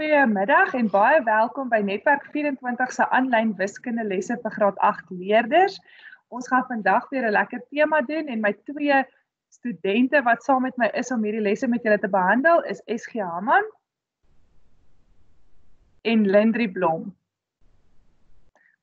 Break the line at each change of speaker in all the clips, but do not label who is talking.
Goeiemiddag en baie welkom by Netwerk 24 se aanlyn wiskunde lesse vir graad 8 leerders. Ons gaan vandag weer 'n lekker tema doen en my twee studente wat saam met my is om hierdie lesse met julle te behandel is SG Haman en Lindri Blom.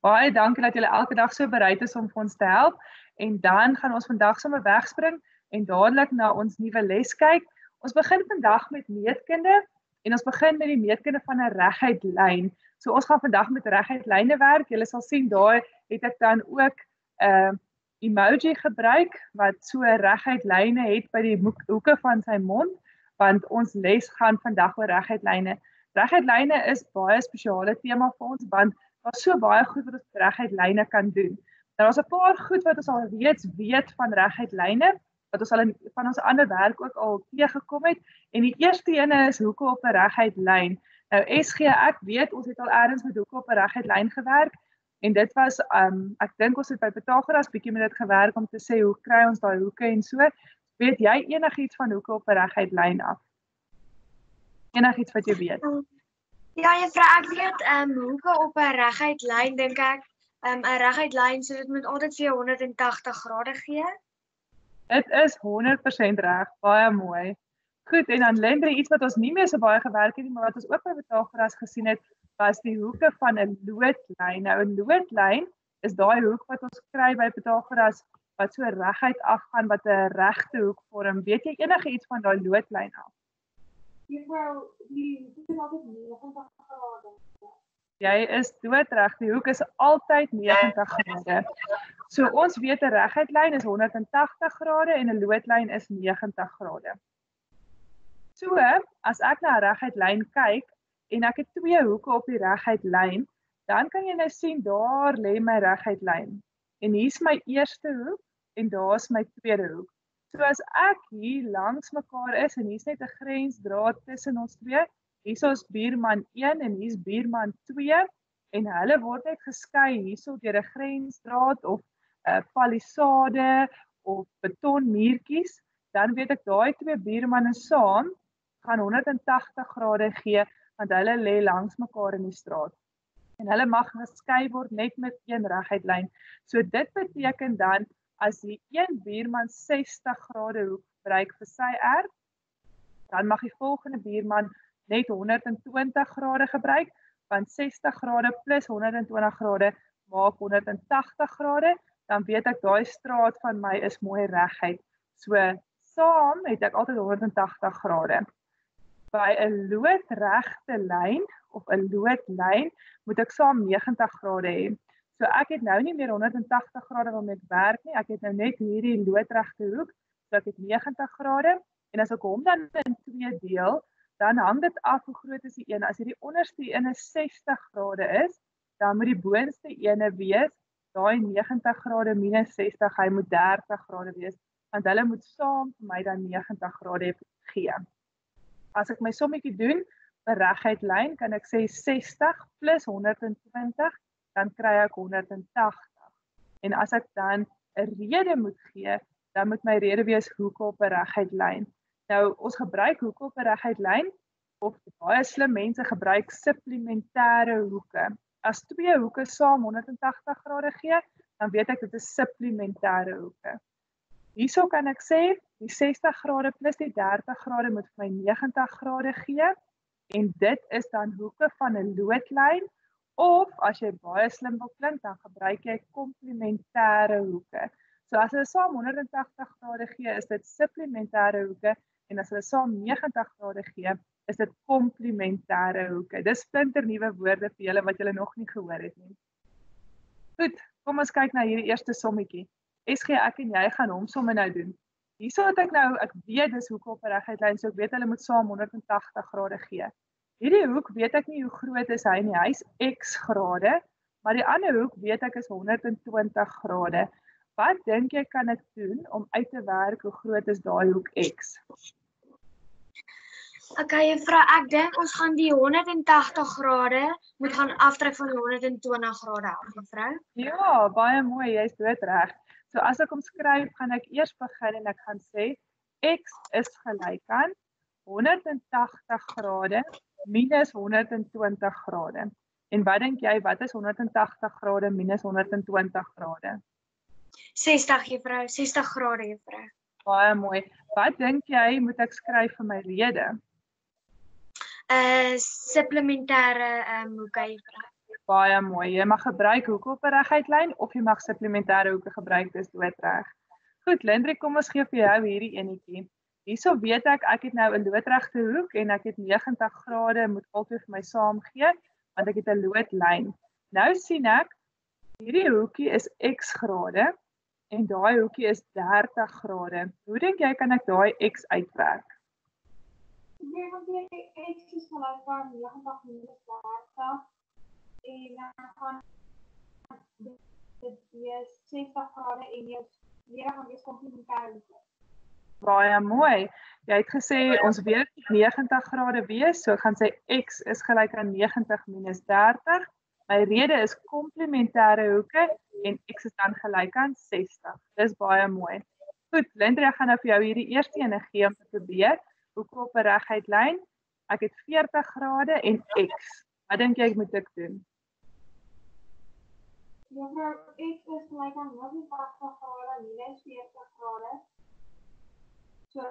Baie dankie dat julle elke dag so bereid is om vir ons te help en dan gaan ons vandag sommer wegspring en dadelik na ons nuwe les kyk. Ons begin vandag met meetkunde En ons begin met die meetkunde van 'n reguit lyn. So ons gaan vandag met reguit lyne werk. Julle sal sien daar het ek dan ook 'n uh, emoji gebruik wat so reguit lyne het by die hoeke van sy mond want ons les gaan vandag oor reguit lyne. Reguit lyne is baie spesiale tema vir ons want daar's so baie goed wat ons reguit lyne kan doen. Nou daar's 'n paar goed wat ons al reeds weet van reguit lyne wat ons al in van ons ander werk ook al teëgekom het en die eerste ene is hoeke op 'n reguit lyn. Nou SG ek weet ons het al eers met hoeke op 'n reguit lyn gewerk en dit was um ek dink ons het by Pythagoras bietjie met dit gewerk om te sê hoe kry ons daai hoeke en so. Weet jy enigiets van hoeke op 'n reguit lyn af? Enigiets wat jy weet?
Ja, juffrou, ek weet um hoeke op 'n reguit lyn dink ek um 'n reguit lyn so dit moet altyd vir 180 grade gee.
Dit is 100% reg, baie mooi. Goed, en dan Lendre iets wat ons nie meer so baie gewerk het nie, maar wat ons ook by Pythagoras gesien het, was die hoeke van 'n loodlyn. Nou 'n loodlyn is daai hoek wat ons kry by Pythagoras wat so reguit afgaan wat 'n regte hoek vorm. Weet jy enige iets van daai loodlyn af?
Juffrou, die hoek is altyd 90 grade.
Jy is doodreg. Die hoek is altyd 90 grade. So ons weet 'n reguit lyn is 180 grade en 'n loodlyn is 90 grade. So, as ek na 'n reguit lyn kyk en ek het twee hoeke op die reguit lyn, dan kan jy nou sien daar lê my reguit lyn. En hier's my eerste hoek en daar's my tweede hoek. So as ek hier langs mekaar is en hier's net 'n grensdraad tussen ons twee, Hierso is buurman 1 en hier's buurman 2 en hulle word net geskei hierso deur 'n grensdraad of 'n uh, palisade of betonmuurtjies, dan weet ek daai twee buurmanne saam gaan 180 grade gee want hulle lê langs mekaar in die straat. En hulle mag geskei word net met een reguit lyn. So dit beteken dan as die een buurman 60 grade hoek gebruik vir sy erf, dan mag die volgende buurman net 120 grade gebruik want 60 grade plus 120 grade maak 180 grade dan weet ek daai straat van my is mooi reguit. So saam het ek altyd 180 grade. By 'n loodregte lyn of 'n loodlyn moet ek saam 90 grade hê. So ek het nou nie meer 180 grade waarmee ek werk nie. Ek het nou net hierdie loodregte hoek so ek het 90 grade. En as ek hom dan in twee deel dan hang dit af hoe groot is die een. As hierdie onderste een 60 grade is, dan moet die boonste ene wees daai 90 grade minus 60, hy moet 30 grade wees want hulle moet saam vir my dan 90 grade gee. As ek my sommetjie doen, vir reguit lyn kan ek sê 60 plus 120, dan kry ek 180. En as ek dan 'n rede moet gee, dan moet my rede wees hoekom op 'n reguit lyn. Nou ons gebruik hoeke op 'n reguit lyn of baie slim mense gebruik supplementêre hoeke. As twee hoeke saam 180 grade gee, dan weet ek dit is supplementêre hoeke. Hierso kan ek sê die 60 grade plus die 30 grade moet vir my 90 grade gee en dit is dan hoeke van 'n loodlyn of as jy baie slim wil klink dan gebruik jy komplementêre hoeke. So as hulle saam 180 grade gee, is dit supplementêre hoeke en as hulle saam 90 grade gee, is dit komplementêre hoeke. Dis splinter nuwe woorde vir julle wat julle nog nie gehoor het nie. Goed, kom ons kyk na hierdie eerste sommetjie. SG ek en jy gaan hom somme nou doen. Hierso het ek nou, ek weet dis hoeke op 'n reguit lyn, so ek weet hulle moet saam 180 grade gee. Hierdie hoek weet ek nie hoe groot is hy nie. Hy's x grade, maar die ander hoek weet ek is 120 grade. Wat dink jy kan ek doen om uit te werk hoe groot is daai hoek x?
Okay, juffrou, ek dink ons gaan die 180 grade moet gaan aftrek van die 120 grade af, juffrou.
Ja, baie mooi, jy's dood reg. So as ek omskryf, gaan ek eers begin en ek gaan sê x is gelyk aan 180 grade minus 120 grade. En wat dink jy, wat is 180 grade minus 120 grade?
60 juffrou, 60 grade juffrou.
Baie mooi. Wat dink jy moet ek skryf vir my rede?
'n uh, Supplementêre ehm um, hoeke juffrou.
Baie mooi. Jy mag gebruik hoeke op 'n reguit lyn of jy mag supplementêre hoeke gebruik, dis doodreg. Goed, Lindri, kom ons gee vir jou hierdie enetjie. Hierso weet ek ek het nou 'n loodregte hoek en ek het 90 grade moet altyd vir my saam gee want ek het 'n loodlyn. Nou sien ek hierdie hoekie is x grade en daai hoekie is 30 grade. Hoe dink jy kan ek daai x uitwerk?
Nee, want jy x is gelyk aan 90 minus 30 en dan gaan dit wees 60 grade en jy weer gaan wees komplementêr.
Baie mooi. Jy het gesê ons weet 90 grade wees, so gaan sy x is gelyk aan 90 minus 30. My rede is komplementêre hoeke en x is dan gelyk aan 60. Dis baie mooi. Goed, Lindre gaan nou vir jou hierdie eerste ene gee om te probeer. Hoeke op 'n reguit lyn. Ek het 40 grade en x. Wat dink jy moet ek doen?
Juffrou, x is gelyk aan 90 grade minus 40 grade. So,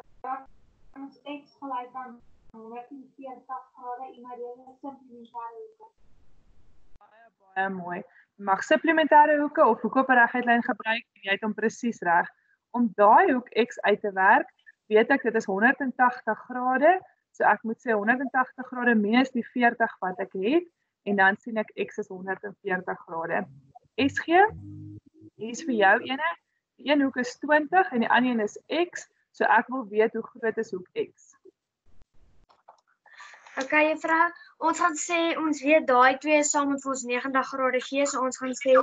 ons x gelyk aan 140 grade en my deel is simplementêre hoeke.
Baie baie mooi mag supplementêre hoeke of hoeke op 'n reguitlyn gebruik en jy het hom presies reg. Om daai hoek x uit te werk, weet ek dit is 180 grade. So ek moet sê 180 grade minus die 40 wat ek het en dan sien ek x is 140 grade. SG hier is vir jou ene. Die een hoek is 20 en die ander een is x. So ek wil weet hoe groot is hoek x.
Okay juffrou, ons gaan sê ons weet daai twee saam met ons 90 grade gee, so ons gaan sê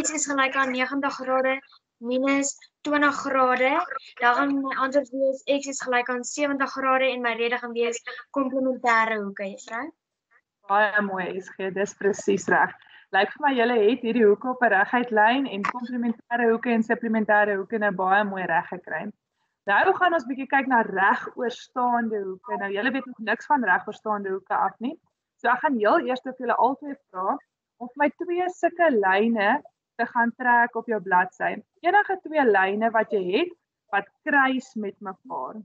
x is gelyk aan 90 grade minus 20 grade. Dan gaan my antwoord wees x is gelyk aan 70 grade en my rede gaan wees komplementêre hoeke, juffrou.
Baie mooi, SG, dis presies reg. Lyk vir my julle het hierdie hoeke op 'n reguit lyn en komplementêre hoeke en supplementêre hoeke nou baie mooi reg gekry. Nou gaan ons bietjie kyk na regoorstaande hoeke. Nou julle weet nog niks van regoorstaande hoeke af nie. So ek gaan heel eers vir julle albei vra om my twee sulke lyne te gaan trek op jou bladsy. Enige twee lyne wat jy het wat kruis met mekaar.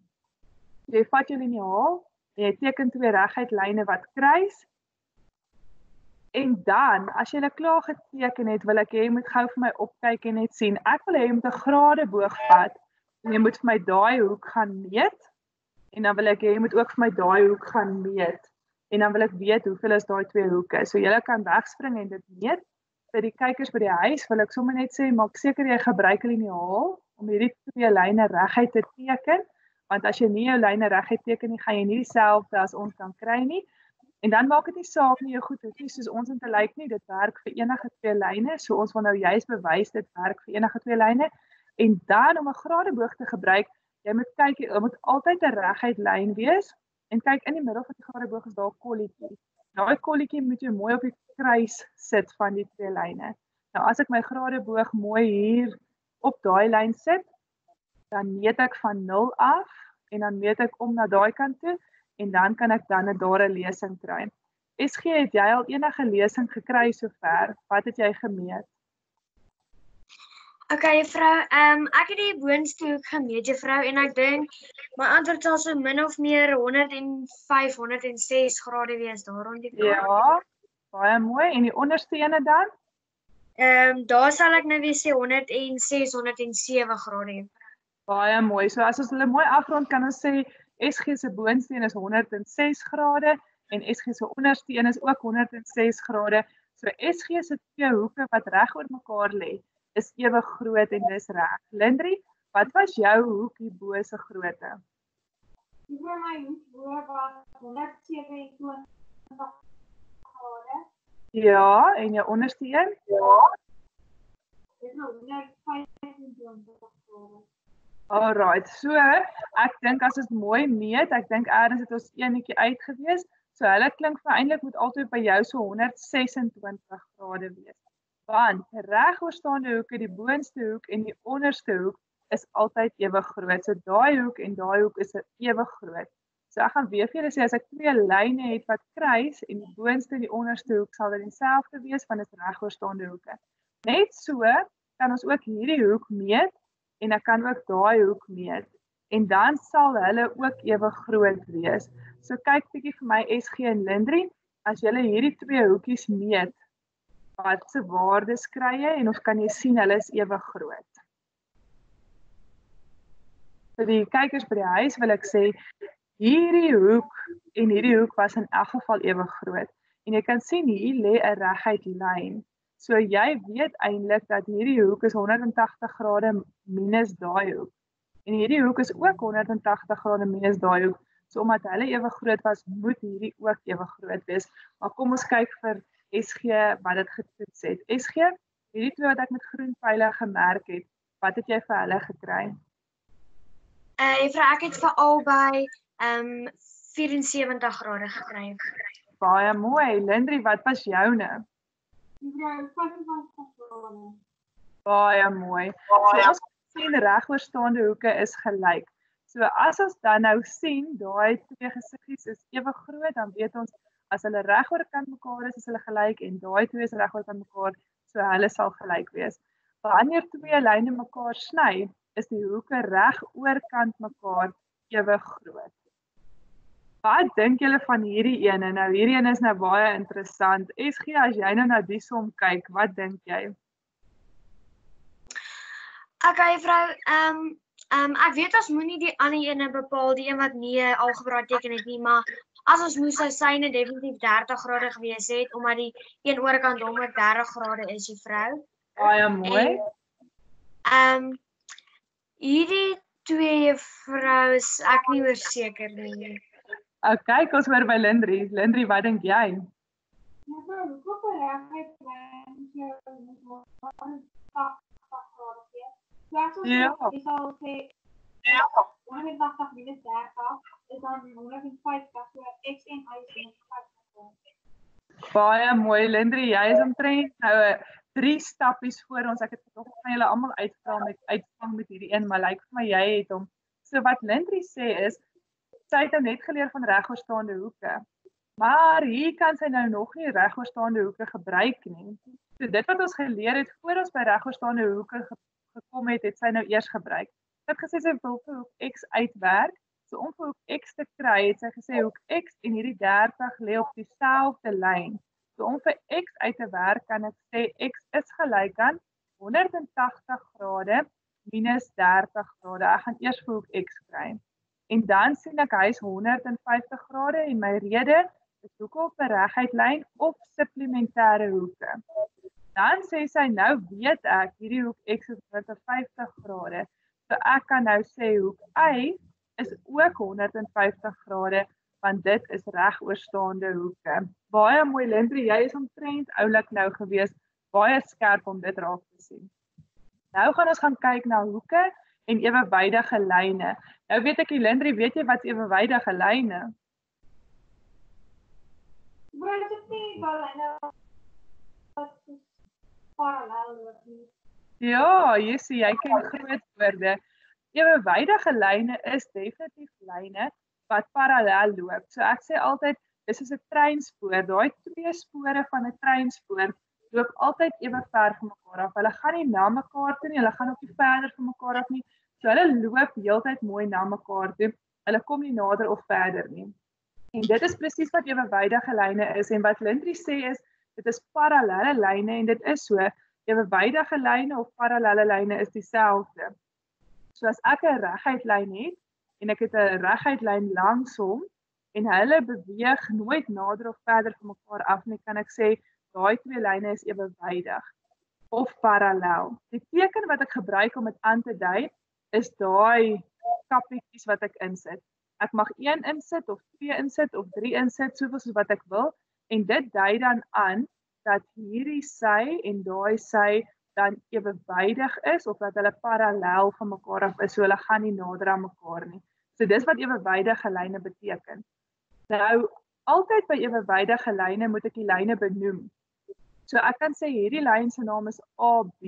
Jy vat jou liniaal en jy teken twee reguit lyne wat kruis. En dan, as jy net klaar geteken het, wil ek hê jy moet gou vir my opkyk en net sien. Ek wil hê jy moet 'n grade boog vat en jy moet vir my daai hoek gaan meet en dan wil ek jy moet ook vir my daai hoek gaan meet en dan wil ek weet hoeveel is daai twee hoeke. So jy kan wegspring en dit meet. Vir die kykers by die huis wil ek sommer net sê maak seker jy gebruik 'n liniaal om hierdie twee lyne reguit te teken want as jy nie jou lyne reguit teken nie, gaan jy nie dieselfde as ons kan kry nie. En dan maak dit nie saak nie jou goed hoef nie soos ons inte lyk nie, dit werk vir enige twee lyne. So ons wil nou juist bewys dit werk vir enige twee lyne. En dan om 'n gradeboog te gebruik, jy moet kyk, jy moet altyd 'n reguit lyn wees en kyk in die middel van die gradeboog is daar 'n kolletjie. Daai kolletjie moet jy mooi op die kruis sit van die twee lyne. Nou as ek my gradeboog mooi hier op daai lyn sit, dan meet ek van 0 af en dan meet ek om na daai kant toe en dan kan ek dan 'n dare lesing kry. SG, het jy al enige lesing gekry sover? Wat het jy gemeet?
Okay juffrou, ehm um, ek het die boonste hoek gemeet juffrou en ek dink my antwoord sal so min of meer 105 106 grade wees daar rond die kant.
Ja. Baie mooi en die onderste ene dan?
Ehm um, daar sal ek nou weer sê 106 107 grade juffrou.
Baie mooi. So as ons hulle mooi afrond kan ons sê SG se boonste een is 106 grade en SG se onderste een is ook 106 grade. So SG se twee hoeke wat reg oor mekaar lê is ewe groot en dis reg. Lindri, wat was jou hoek hier bo se grootte?
Dis my hoek bo was 127 grade.
Ja, en jou onderste een?
Ja. Dis nou 125 grade.
Alrite. So, ek dink as ons mooi meet, ek dink eers het ons eenetjie uitgewees. So hulle klink vir eintlik moet altyd by jou so 126 grade wees want regoorstaande hoeke, die boonste hoek en die onderste hoek is altyd ewe groot. So daai hoek en daai hoek is ewe groot. So ek gaan weer vir julle sê as ek twee lyne het wat kruis en die boonste en die onderste hoek sal dit dieselfde wees van dit regoorstaande hoeke. Net so kan ons ook hierdie hoek meet en ek kan ook daai hoek meet en dan sal hulle ook ewe groot wees. So kyk bietjie vir my SG en Lindri as jy hierdie twee hoekies meet wat se waardes kry jy en ons kan jy sien hulle is ewe groot. Vir die kykers by die huis wil ek sê hierdie hoek en hierdie hoek was in elk geval ewe groot. En jy kan sien hier lê 'n reguit lyn. So jy weet eintlik dat hierdie hoek is 180 grade minus daai hoek. En hierdie hoek is ook 180 grade minus daai hoek. So omdat hulle ewe groot was, moet hierdie ook ewe groot wees. Maar kom ons kyk vir SG wat dit getoets het. SG, hierdie twee wat ek met groen pile gemerk het, wat het jy vir hulle gekry?
Uh, juffrou, ek het vir albei um 74 grade gekry.
Baie mooi. Lindri, wat was joune?
Juffrou, 55 grade.
Baie mooi. So as sien regoorstaande hoeke is gelyk. So as ons dan nou sien daai twee gesiggies is ewe groot, dan weet ons as hulle regoor kan mekaar is, is hulle gelyk en daai twee is regoor kan mekaar, so hulle sal gelyk wees. Wanneer twee lyne mekaar sny, is die hoeke reg oorkant mekaar ewe groot. Wat dink julle van hierdie ene? Nou hierdie een is nou baie interessant. SG as jy nou na die som kyk, wat dink jy?
Okay, vrou, ehm um, ehm um, ek weet ons moenie die ander ene bepaal, die een wat nie 'n algebra teken het nie, maar as ons moes sou syne definitief 30 grade gewees het omdat die een oorkant 130 grade is, die vrou.
Baie mooi.
Ehm um, hierdie twee vroue ek nie oor seker nie.
Okay, kom ons hoor by Lindri. Lindri, wat dink jy?
Ja, hoe kom jy uit met jy moet maar Ja. Ek sal sê ja. Wanneer dit wag minus 30 is dan 150 so x en y is 50.
Baie mooi Lindri, jy is omtrent nou 'n drie stappies voor ons. Ek het nog van julle almal uitvra met uitvang met hierdie een, maar lyk like vir my jy het hom. So wat Lindri sê is sy het nou net geleer van regoorstaande hoeke. Maar hier kan sy nou nog nie regoorstaande hoeke gebruik nie. So dit wat ons geleer het voor ons by regoorstaande hoeke gekom het, het sy nou eers gebruik. Het gesê sy wil vir hoek x uitwerk. So om vir hoek x te kry, het sy gesê hoek x en hierdie 30 lê op dieselfde lyn. So om vir x uit te werk, kan ek sê x is gelyk aan 180 grade minus 30 grade. Ek gaan eers vir hoek x kry. En dan sien ek hy is 150 grade en my rede is hoeke op 'n reguit lyn of supplementêre hoeke. Dan sê sy nou weet ek hierdie hoek x is 150 grade. So ek kan nou sê hoek y is ook 150 grade want dit is regoorstaande hoeke. Baie mooi Lindri, jy is omtrent oulik nou gewees, baie skerp om dit raak te sien. Nou gaan ons gaan kyk na hoeke en ewewydige lyne. Nou weet ek Lindri, weet jy wat ewewydige lyne?
Maar dit is nie lyne wat parallel loop nie.
Ja, jy sien jy ken groot woorde. Ewewydige lyne is definitief lyne wat parallel loop. So ek sê altyd dis is 'n treinspoor. Daai twee spore van 'n treinspoor loop altyd ewe ver van mekaar af. Hulle gaan nie na mekaar toe nie, hulle gaan ook nie verder van mekaar af nie. So hulle loop heeltyd mooi na mekaar toe. Hulle kom nie nader of verder nie. En dit is presies wat ewewydige lyne is en wat Lindri sê is dit is parallelle lyne en dit is so ewewydige lyne of parallelle lyne is dieselfde. So as ek 'n reguit lyn het en ek het 'n reguit lyn langs hom en hulle beweeg nooit nader of verder van mekaar af nie, kan ek sê daai twee lyne is ewewydig of parallel. Die teken wat ek gebruik om dit aan te dui is daai kappietjies wat ek insit. Ek mag 1 insit of 2 insit of 3 insit soveel soos wat ek wil en dit dui dan aan dat hierdie sy en daai sy dan ewewydig is of dat hulle parallel van mekaar af is so hulle gaan nie nader aan mekaar nie. So dis wat ewewydige lyne beteken. Nou altyd by ewewydige lyne moet ek die lyne benoem. So ek kan sê hierdie lyn se naam is AB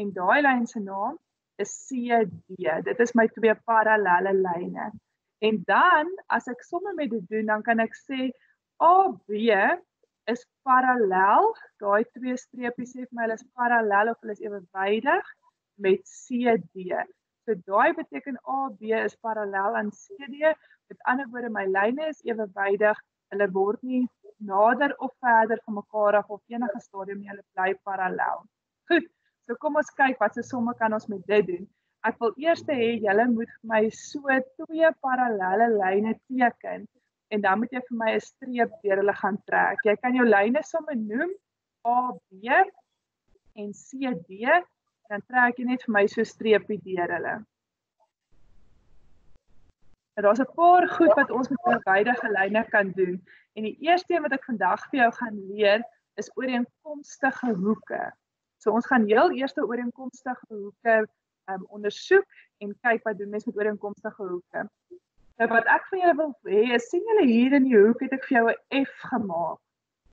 en daai lyn se naam is CD. Dit is my twee parallelle lyne. En dan as ek somme met dit doen, dan kan ek sê AB is parallel. Daai twee streepies sê vir my hulle is parallel of hulle is ewewydig met CD. So daai beteken AB is parallel aan CD. Met ander woorde, my lyne is ewewydig. Hulle word nie nader of verder van mekaar af op enige stadium nie. Hulle bly parallel. Goed. So kom ons kyk wat se somme kan ons met dit doen. Ek wil eers hê julle moet vir my so twee parallelle lyne teken en dan moet jy vir my 'n streep deur hulle gaan trek. Jy kan jou lyne somme noem AB en CD dan trek jy net vir my so streepie deur hulle. Daar's 'n paar goed wat ons met beide lyne kan doen. En die eerste een wat ek vandag vir jou gaan leer is ooreenkomstige hoeke. So ons gaan heel eers ooreenkomstige hoeke um, ondersoek en kyk wat doen mense met ooreenkomstige hoeke. Nou wat ek vir julle wil hê, is sien julle hier in die hoek het ek vir jou 'n F gemaak.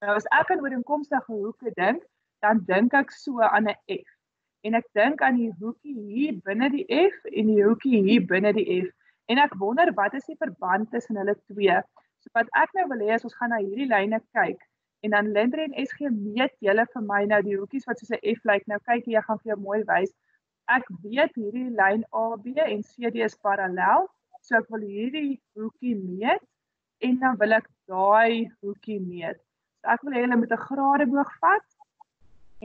Nou as ek aan ooreenkomstige hoeke dink, dan dink ek so aan 'n F. En ek dink aan die hoekie hier binne die F en die hoekie hier binne die F. En ek wonder wat is die verband tussen hulle twee? So wat ek nou wil hê is ons gaan na hierdie lyne kyk en dan Lindre en SG meet julle vir my nou die hoekies wat soos 'n F lyk. Nou kyk jy gaan vir jou mooi wys. Ek weet hierdie lyn AB en CD is parallel. So ek wil hierdie hoekie meet en dan wil ek daai hoekie meet. So ek wil hê hulle moet 'n gradeboog vat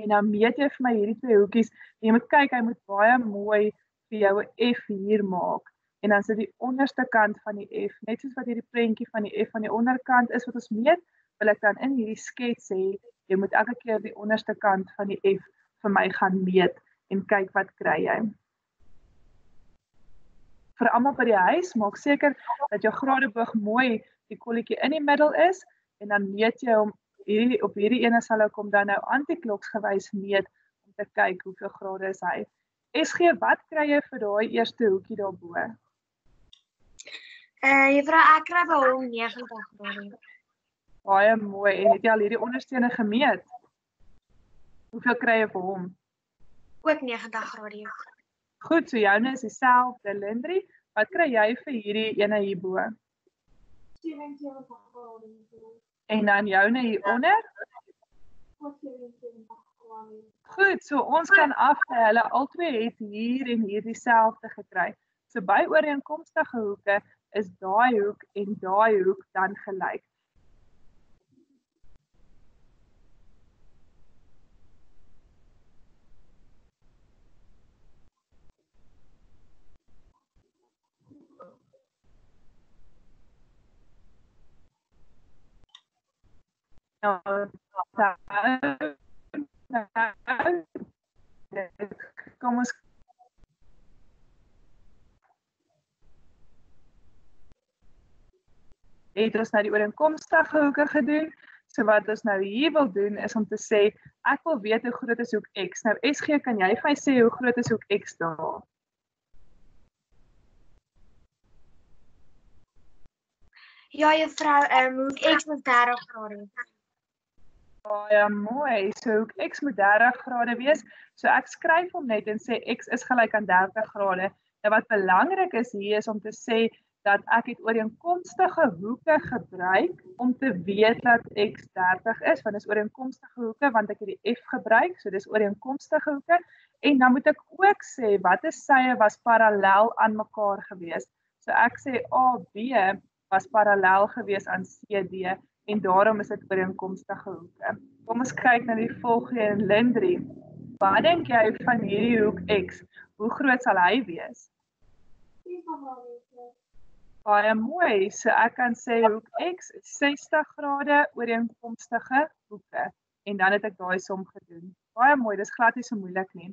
en dan meet jy vir my hierdie twee hoekies. Jy moet kyk, hy moet baie mooi vir jou 'n F hier maak. En dan sit die onderste kant van die F, net soos wat hierdie prentjie van die F aan die onderkant is wat ons meet, wil ek dan in hierdie skets sê jy moet elke keer die onderste kant van die F vir my gaan meet en kyk wat kry jy vir almal by die huis, maak seker dat jou gradeboog mooi die kolletjie in die middel is en dan meet jy hom hierdie op hierdie ene sal ek hom dan nou antikloks gewys meet om te kyk hoeveel grade is hy. SG, wat kry jy vir daai eerste hoekie daarbo?
Eh uh, juffrou, ek kry by hom 90 grade.
Baie mooi en het jy al hierdie ondersteuning gemeet? Hoeveel kry jy vir hom?
Ook 90 grade.
Goed, so joune is dieselfde Lindri. Wat kry jy vir hierdie ene hierbo?
77 grade.
En dan joune hieronder? Goed, so ons kan aflei hulle albei het hier en hier dieselfde gekry. So by ooreenkomstige hoeke is daai hoek en daai hoek dan gelyk. Kom ons het ons nou die ooreenkomstige hoeke gedoen. So wat ons nou hier wil doen is om te sê ek wil weet hoe groot is hoek X. Nou SG, kan jy vir my sê hoe groot is hoek X daar?
Ja, juffrou, ehm um, hoek X moet 30 grade
baie mooi. So x moet 30 grade wees. So ek skryf hom net en sê x is gelyk aan 30 grade. Nou wat belangrik is hier is om te sê dat ek het ooreenkomstige hoeke gebruik om te weet dat x 30 is, want dit is ooreenkomstige hoeke want ek het die f gebruik, so dis ooreenkomstige hoeke. En dan moet ek ook sê watter sye was parallel aan mekaar gewees. So ek sê AB was parallel gewees aan CD en daarom is dit ooreenkomstige hoeke. Kom ons kyk na die volgende Lindri. Wat dink jy van hierdie hoek X? Hoe groot sal hy wees? Baie mooi. So ek kan sê hoek X is 60 grade ooreenkomstige hoeke en dan het ek daai som gedoen. Baie mooi. Dis glad nie so moeilik nie.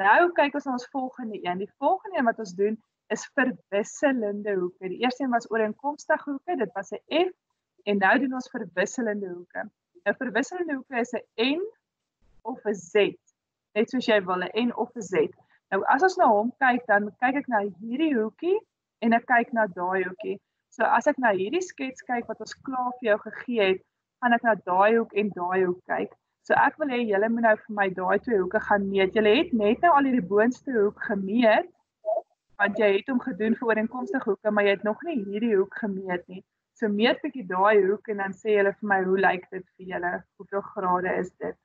Nou kyk ons na ons volgende een. Die volgende een wat ons doen is verwisselende hoeke. Die eerste een was ooreenkomstige hoeke. Dit was 'n F En nou doen ons verwisselende hoeke. 'n Verwisselende hoeke is 'n N of 'n Z. Net soos jy wil 'n N of 'n Z. Nou as ons na hom kyk, dan kyk ek na hierdie hoekie en ek kyk na daai hoekie. So as ek na hierdie skets kyk wat ons klaar vir jou gegee het, gaan ek na daai hoek en daai hoek kyk. So ek wil hê julle moet nou vir my daai twee hoeke gaan meet. Julle het net nou al hierdie boonste hoek gemeet. Want jy het hom gedoen vir ooreenkomstige hoeke, maar jy het nog nie hierdie hoek gemeet nie. So meet bietjie daai hoek en dan sê julle vir my hoe lyk dit vir julle? Hoeveel grade is dit?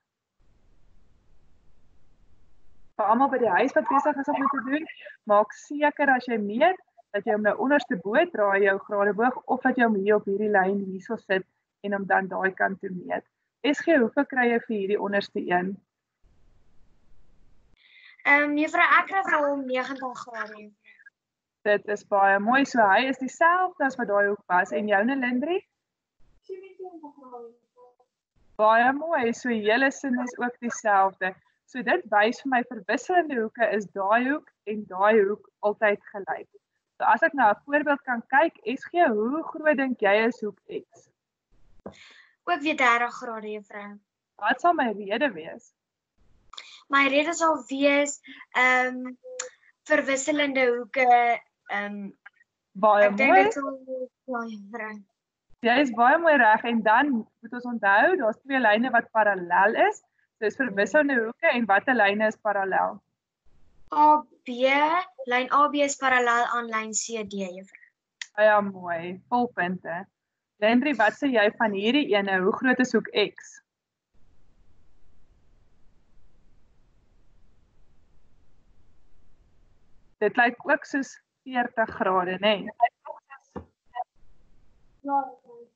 Vir almal by die huis wat besig is om dit te doen, maak seker as jy meet dat jy hom nou onderste bo draai jou gradeboog of dat jy hom hier op hierdie lyn hierso sit en hom dan daai kant toe meet. SG, hoeveel kry jy vir hierdie onderste een?
Ehm um, juffrou ek kry vir hom 90 grade.
Dit is baie mooi. So hy is dieselfde as wat daai hoek was en joune Lindri?
27 grade.
Baie mooi. So julle sin is ook dieselfde. So dit wys vir my verwisselende hoeke is daai hoek en daai hoek altyd gelyk. So as ek nou 'n voorbeeld kan kyk, SG, hoe groot dink jy is hoek X?
Ook weer 30 grade juffrou.
Wat sal my rede wees?
My rede sal wees ehm um, verwisselende hoeke Ehm um,
baie
ek dink
mooi.
dit sal baie vra.
Jy is baie mooi reg en dan moet ons onthou daar's twee lyne wat parallel is. Dis verwisselende hoeke en watter lyne is parallel?
AB, lyn AB is parallel aan lyn CD juffrou.
Baie mooi, vol punte. Lendri, wat sê jy van hierdie ene? Hoe groot is hoek X? Dit lyk ook soos 40 grade, nê? Nee?
Ja, is.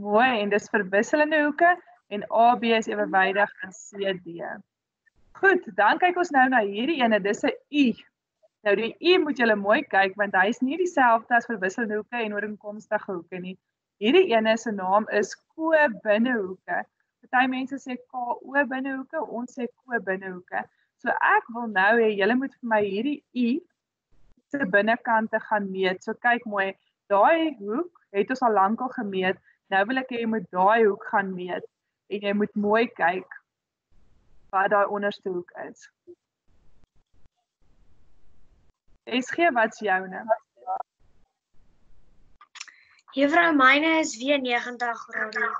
Mooi en dis verwisselende hoeke en AB is ewewydig aan CD. Goed, dan kyk ons nou na hierdie ene, dis 'n U. Nou die U moet julle mooi kyk want hy's nie dieselfde as verwisselende hoeke en ooreenkomstige hoeke nie. Hierdie ene se naam is ko-binnehoeke. Party mense sê KO binnehoeke, ons sê ko-binnehoeke. So ek wil nou hê julle moet vir my hierdie U se binnekante gaan meet. So kyk mooi, daai hoek het ons al lankal gemeet. Nou wil ek hê jy moet daai hoek gaan meet en jy moet mooi kyk wat daai onderste hoek is. SG wat's joune?
Juffrou myne is weer 90 grade.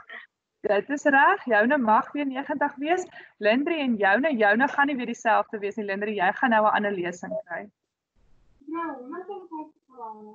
Dit is reg, joune mag weer 90 wees. Lindri en joune, joune gaan nie weer dieselfde wees nie. Lindri, jy gaan nou 'n ander lesing kry.
Nou, wat is dit grade?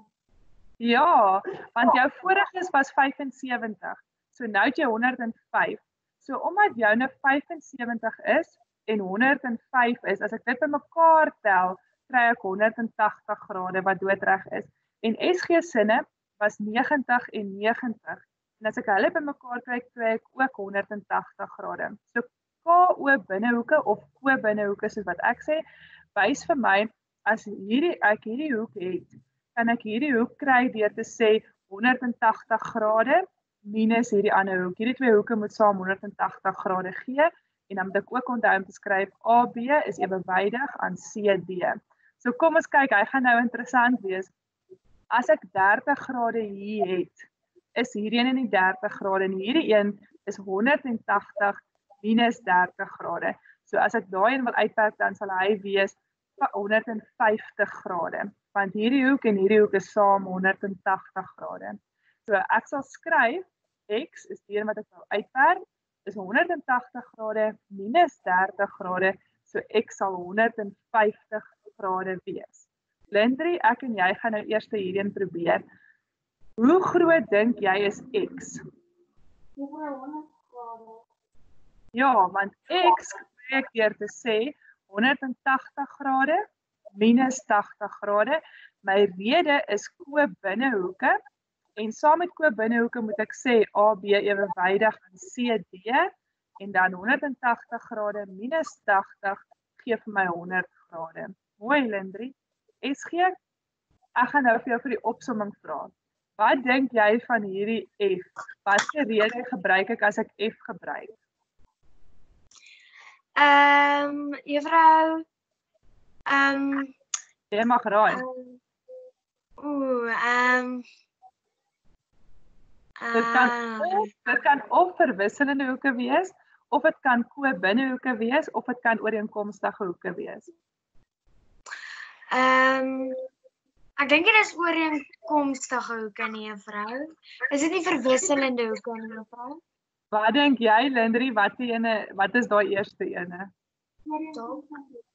Ja, want jou vorige was 75. So nou het jy 105. So omdat joune 75 is en 105 is, as ek dit bymekaar tel, kry ek 180 grade wat doodreg is. En SG sinne was 90 en 90. En as ek hulle bymekaar kry, kry ek ook 180 grade. So KO binnehoeke of ko binnehoeke soos wat ek sê, wys vir my as hierdie ek hierdie hoek het, kan ek hierdie hoek kry deur te sê 180 grade minus hierdie ander hoek. Hierdie twee hoeke moet saam 180 grade gee en dan moet ek ook onthou om te skryf AB is ewewydig aan CD. So kom ons kyk, hy gaan nou interessant wees. As ek 30 grade hier het, is hierdie een nie 30 grade nie. Hierdie een is 180 minus 30 grade. So as ek daai een wil uitwerk, dan sal hy wees 150 grade. Want hierdie hoek en hierdie hoek is saam 180 grade. So ek sal skryf x is die een wat ek nou uitwerk is 180 grade minus 30 grade. So x sal 150 grade wees. Lindri, ek en jy gaan nou eers hierheen probeer. Hoe groot dink jy is x?
Juffrou 100 grade.
Ja, want x kry ek deur te sê 180 grade minus 80 grade. My rede is ko binnehoeke en saam met ko binnehoeke moet ek sê AB ewewydig aan CD en dan 180 grade minus 80 gee vir my 100 grade. Mooi Lindri. SG, ek gaan nou vir jou vir die opsomming vra. Wat dink jy van hierdie F? Watter rede gebruik ek as ek F gebruik?
Ehm um, juffrou um,
Jy mag raai.
um, Ooh, ehm
Dit kan of dit kan of verwisselende hoeke wees of dit kan ko-binnehoeke wees of dit kan ooreenkomstige hoeke wees.
Ehm ek dink dit is ooreenkomstige hoeke nie, juffrou. Is dit nie verwisselende hoeke nie, juffrou?
Wat dink jy Lindri, wat die ene wat is daai eerste ene?
Ooreenkomstig.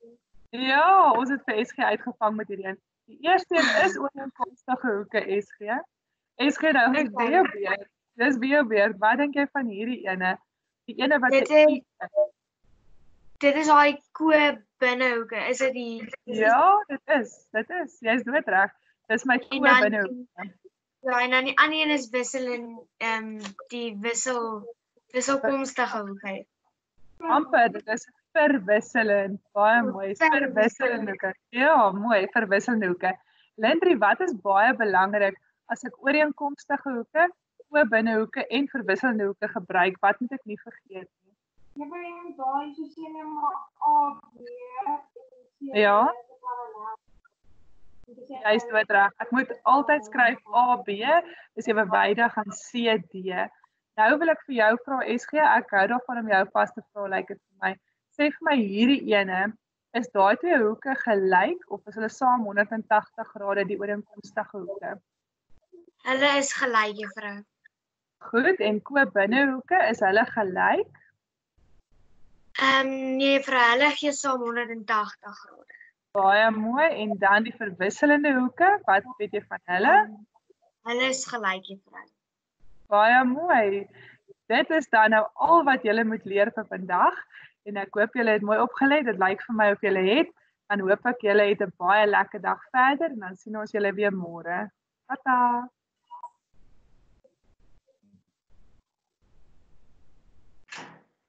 Ja, ons het vir SG uitgevang met hierdie een. Die eerste een is ooreenkomstige hoeke SG. SG nou is weer weer. Dis weer weer. Wat dink jy van hierdie ene? Die ene wat
Dit is- Dit is daai ko binnehoeke. Is dit die
Ja, dit is. Dit is. Jy's dood reg. Dis my
En
koe
dan
binne.
die- Ja, en dan die ander een is wisselend ehm die wissel wisselkomstige hoeke.
amper dit is verwisselend baie mooi. verwisselende hoeke ja mooi. Verwisselende hoeke. Lindri wat is baie belangrik as ek ooreenkomstige hoeke o binnehoeke en verwisselende hoeke gebruik wat moet ek nie vergeet nie?
Jy net daai so sien net maar A B C.
Ja.
is parallel. Dit is
jy's dood reg. Ek moet altyd skryf A B is ewewydig aan C D. Nou wil ek vir jou vra SG ek hou daarvan om jou vas te vra lyk dit vir my sê vir my hierdie ene is daai twee hoeke gelyk of is hulle saam 180 grade die ooreenkomstige hoeke
Hulle is gelyk, juffrou.
Goed, en ko binnehoeke is hulle gelyk.
Ehm nee, juffrou, hulle gee saam 180 grade.
Baie mooi en dan die verwisselende hoeke, wat weet jy van hulle?
Hulle is gelyk, juffrou.
Baie mooi. Dit is dan nou al wat julle moet leer vir vandag en ek hoop julle het mooi opgelet. Dit lyk vir my of julle het. Dan hoop ek julle het 'n baie lekker dag verder en dan sien ons julle weer môre. Tata.